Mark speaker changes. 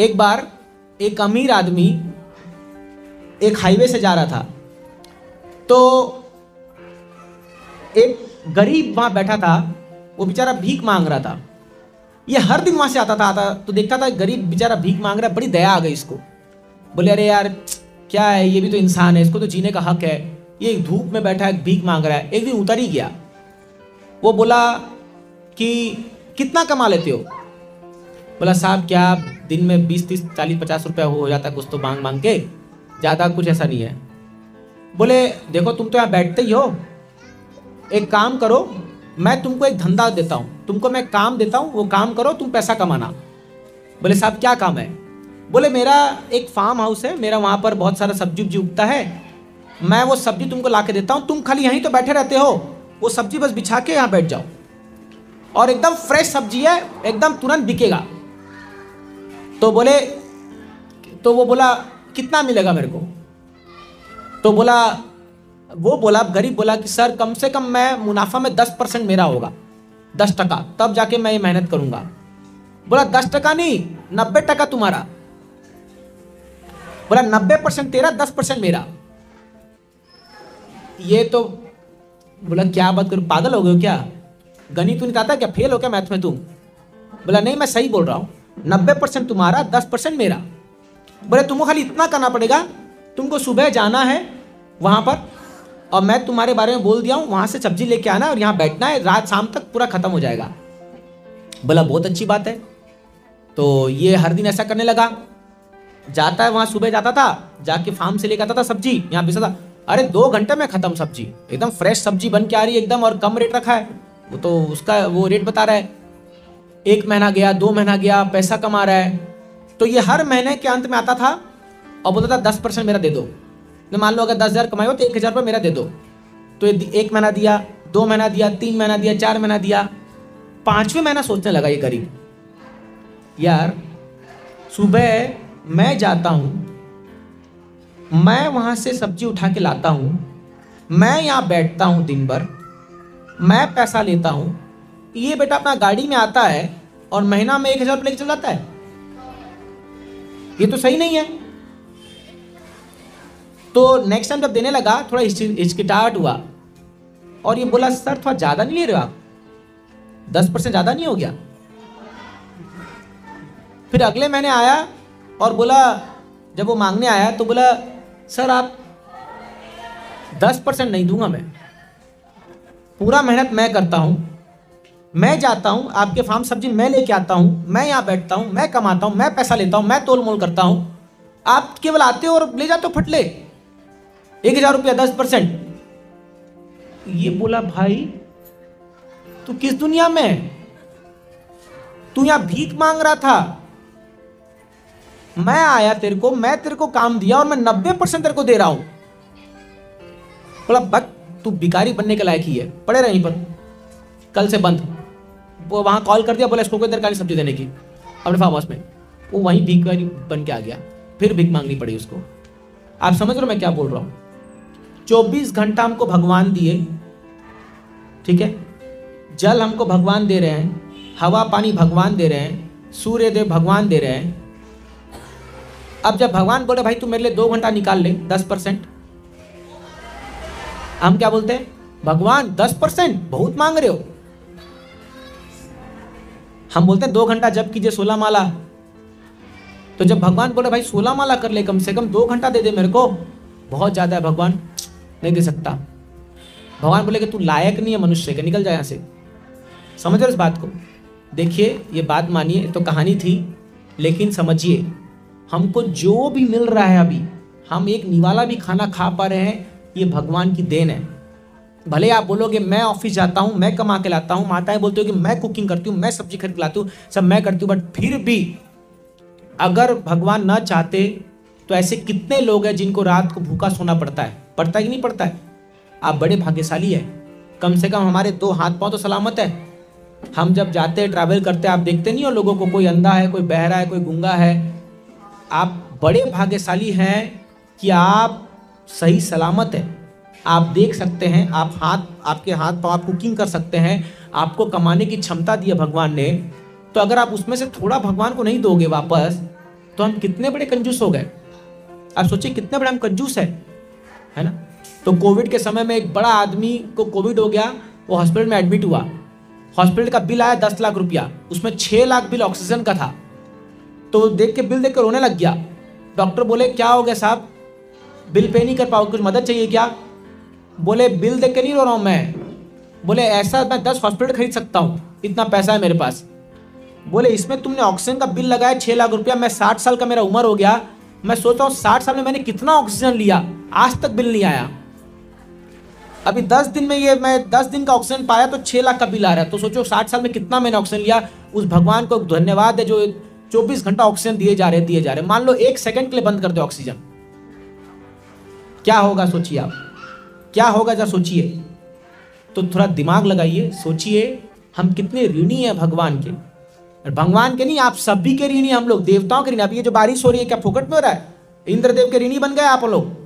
Speaker 1: एक बार एक अमीर आदमी एक हाईवे से जा रहा था। तो एक गरीब वहाँ बैठा था, वो बेचारा भीख मांग रहा था। ये हर दिन वहाँ से आता था, आता तो देखता था, गरीब बेचारा भीख मांग रहा है, बड़ी दया आ गई इसको। बोले, अरे यार, क्या है? ये भी तो इंसान है, इसको तो जीने का हक है। ये एक धूप में बैठा है, भीख मांग रहा है, एक दिन उतर ही गया। वो बोला कि, कितना कमा लेते हो? बोला, साहब, क्या दिन में बीस, तीस, चालीस, पचास रुपया हो जाता है कुछ तो मांग मांग के? ज़्यादा कुछ ऐसा नहीं है। बोले, देखो, तुम तो यहाँ बैठते ही हो। एक काम करो, मैं तुमको एक धंधा देता हूँ। तुमको मैं काम देता हूँ, वो काम करो, तुम पैसा कमाना। बोले, साहब, क्या काम है? बोले, मेरा एक फार्म हाउस है, मेरा वहाँ पर बहुत सारा सब्ज़ी उब्जी उगता है। मैं वो सब्ज़ी तुमको ला के देता हूँ, तुम खाली यहीं तो बैठे रहते हो। वो सब्ज़ी बस बिछा के यहाँ बैठ जाओ। और एकदम फ्रेश सब्ज़ी है, एकदम तुरंत बिकेगा। तो बोले तो वो बोला, कितना मिलेगा मेरे को? तो बोला, वो बोला, गरीब बोला कि, सर, कम से कम मैं, मुनाफा में दस परसेंट मेरा होगा, दस टका, तब जाके मैं ये मेहनत करूँगा। बोला, दस टका नहीं, नब्बे टका तुम्हारा। बोला, नब्बे परसेंट तेरा, दस परसेंट मेरा। ये तो बोला, क्या बात करूँ, पागल हो गए क्या? गणित नहीं आता क्या? फेल हो क्या मैथ में तुम? बोला, नहीं, मैं सही बोल रहा हूँ। नब्बे परसेंट तुम्हारा, दस परसेंट मेरा। बोले तुमको खाली इतना करना पड़ेगा? तुमको सुबह जाना है वहाँ पर और मैं तुम्हारे बारे में बोल दिया हूँ, वहाँ से सब्ज़ी लेके आना और यहाँ बैठना है, रात शाम तक पूरा खत्म हो जाएगा। बोला, बहुत अच्छी बात है। तो ये हर दिन ऐसा करने लगा। जाता है वहाँ, सुबह जाता था, जाके फार्म से लेकर आता था सब्ज़ी, यहाँ पिसा था। अरे, दो घंटे में खत्म सब्ज़ी, एकदम फ्रेश सब्ज़ी बन के आ रही है एकदम और कम रेट रखा है। वो तो उसका, वो रेट बता रहा है। एक महीना गया, दो महीना गया, पैसा कमा रहा है। तो ये हर महीने के अंत में आता था और बोलता था, दस परसेंट मेरा दे दो। मान लो अगर दस हज़ार कमाए हो तो एक हज़ार रुपये मेरा दे दो। तो ये एक महीना दिया, दो महीना दिया, तीन महीना दिया, चार महीना दिया, पाँचवें महीना सोचने लगा ये गरीब। यार, सुबह मैं जाता हूँ, मैं वहाँ से सब्ज़ी उठा के लाता हूँ, मैं यहाँ बैठता हूँ दिन भर, मैं पैसा लेता हूँ ये बेटा अपना गाड़ी में आता है और महीना में एक हज़ार रुपये लेके चल जाता है? ये तो सही नहीं है। तो नेक्स्ट टाइम जब देने लगा, थोड़ा हिचकिटाहट हुआ। और ये बोला, सर, थोड़ा ज़्यादा नहीं ले रहे हो आप? दस परसेंट ज़्यादा नहीं हो गया? फिर अगले महीने आया और बोला, जब वो मांगने आया तो बोला, सर, आप दस परसेंट नहीं दूँगा मैं। पूरा मेहनत मैं करता हूँ। मैं जाता हूँ, आपके फार्म सब्ज़ी मैं लेके आता हूँ, मैं यहाँ बैठता हूँ, मैं कमाता हूँ, मैं पैसा लेता हूँ, मैं तोल मोल करता हूँ। आप केवल आते हो और ले जाते हो फटले। एक हज़ार रुपया, दस परसेंट। ये बोला, भाई, तू किस दुनिया में तू यहाँ भीख मांग रहा था। मैं आया तेरे को, मैं तेरे को काम दिया और मैं नब्बे परसेंट तेरे को दे रहा हूँ। बोला बक तू भिकारी बनने के लायक ही है। पड़े रहीं पर। कल से बंद। वो वहाँ कॉल कर दिया, बोला इसको कोई दरकारी सब्ज़ी देने की। अपने फार्म हाउस में। वो वहीं भीख बन के आ गया। फिर भीख मांगनी पड़ी उसको। आप समझ रहे हो मैं क्या बोल रहा हूँ? चौबीस घंटा हमको भगवान दिए, ठीक है? जल हमको भगवान दे रहे हैं, हवा पानी भगवान दे रहे हैं सूर्य देव भगवान दे रहे हैं। अब जब भगवान बोले, भाई तू मेरे लिए दो घंटा निकाल ले, दस परसेंट। हम क्या बोलते हैं? भगवान, दस परसेंट, बहुत मांग रहे हो। हम बोलते हैं दो घंटा जब कीजिए सोलह माला। तो जब भगवान बोले, भाई, सोलह माला कर ले कम से कम, दो घंटा दे दे मेरे को। बहुत ज़्यादा है भगवान, नहीं दे सकता। भगवान बोले कि तू लायक नहीं है मनुष्य के, निकल जाए यहाँ से। समझ रहे इस बात को? देखिए, ये बात मानिए तो कहानी थी, लेकिन समझिए, हमको जो भी मिल रहा है अभी, हम एक निवाला भी खाना खा पा रहे हैं, ये भगवान की देन है। भले आप बोलोगे, मैं ऑफ़िस जाता हूँ, मैं कमा के लाता हूँ। माताएँ बोलती हो कि मैं कुकिंग करती हूँ, मैं सब्ज़ी खरीद लाती हूँ, सब मैं करती हूँ। बट फिर भी अगर भगवान न चाहते तो ऐसे कितने लोग हैं जिनको रात को भूखा सोना पड़ता है? पड़ता है कि नहीं पड़ता है। आप बड़े भाग्यशाली है। कम से कम हमारे दो हाथ पाँव तो सलामत है। हम जब जाते हैं ट्रैवल करते हैं आप देखते नहीं हो लोगों को, कोई अंधा है, कोई बहरा है, कोई गुंगा है। आप बड़े भाग्यशाली हैं कि आप सही सलामत है। आप देख सकते हैं, आप हाथ, आपके हाथ पाँव आप कुकिंग कर सकते हैं, आपको कमाने की क्षमता दी है भगवान ने। तो अगर आप उसमें से थोड़ा भगवान को नहीं दोगे वापस तो हम कितने बड़े कंजूस हो गए। आप सोचिए कितने बड़े हम कंजूस है है ना? तो कोविड के समय में एक बड़ा आदमी को कोविड हो गया, वो हॉस्पिटल में एडमिट हुआ। हॉस्पिटल का बिल आया दस लाख रुपया, उसमें छः लाख बिल ऑक्सीजन का था। तो देख के, बिल देख कर रोने लग गया। डॉक्टर बोले, क्या हो गया साहब? बिल पे नहीं कर पाओ कुछ मदद चाहिए क्या? बोले, बिल देख के नहीं रो रहा हूँ मैं। बोले, ऐसा मैं दस हॉस्पिटल खरीद सकता हूँ। इतना पैसा है मेरे पास। बोले, इसमें तुमने ऑक्सीजन का बिल लगाया छह लाख रुपया। मैं साठ साल का मेरा उम्र हो गया। मैं सोचता हूँ साठ साल में मैंने कितना ऑक्सीजन लिया। आज तक बिल नहीं आया। अभी दस दिन में ये मैं दस दिन का ऑक्सीजन पाया तो छह लाख का बिल आ रहा है। तो सोचो, साठ साल में कितना मैंने ऑक्सीजन लिया। उस भगवान को धन्यवाद है जो चौबीस घंटा ऑक्सीजन दिए जा रहे दिए जा रहे मान लो एक सेकंड के लिए बंद कर दो ऑक्सीजन। क्या होगा, सोचिए आप। क्या होगा जरा सोचिए। तो थोड़ा दिमाग लगाइए, सोचिए, हम कितने ऋणी हैं भगवान के। और भगवान के नहीं, आप सभी के ऋणी हम लोग, देवताओं के ऋणी। अब ये जो बारिश हो रही है, क्या फोकट में हो रहा है? इंद्रदेव के ऋणी बन गए आप लोग।